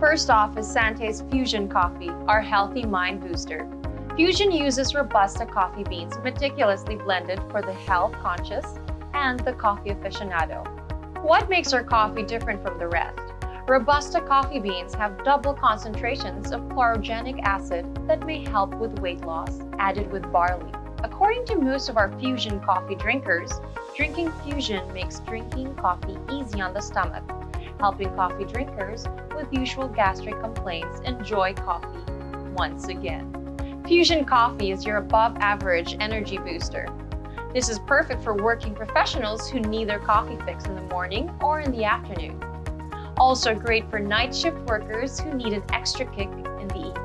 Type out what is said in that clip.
First off is Sante's Fusion Coffee, our healthy mind booster. Fusion uses Robusta coffee beans meticulously blended for the health conscious and the coffee aficionado. What makes our coffee different from the rest? Robusta coffee beans have double concentrations of chlorogenic acid that may help with weight loss, added with barley. According to most of our Fusion coffee drinkers, drinking Fusion makes drinking coffee easy on the stomach, helping coffee drinkers with usual gastric complaints enjoy coffee once again. Fusion Coffee is your above average energy booster. This is perfect for working professionals who need their coffee fix in the morning or in the afternoon. Also great for night shift workers who need an extra kick in the evening.